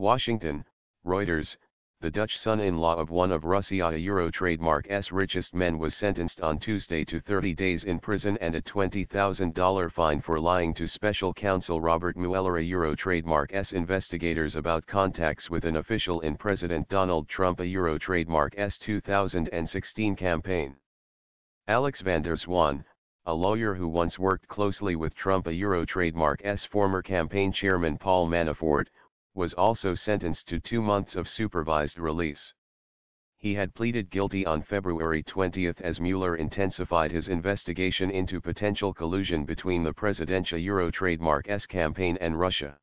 Washington, Reuters, the Dutch son-in-law of one of Russia A Euro trademark's richest men was sentenced on Tuesday to 30 days in prison and a $20,000 fine for lying to special counsel Robert Mueller a Euro trademark's investigators about contacts with an official in President Donald Trump a Euro trademark's 2016 campaign. Alex van der Zwaan, a lawyer who once worked closely with Trump a Euro trademark's former campaign chairman Paul Manafort, was also sentenced to two months of supervised release. He had pleaded guilty on February 20 as Mueller intensified his investigation into potential collusion between the presidential Euro trademark S campaign and Russia.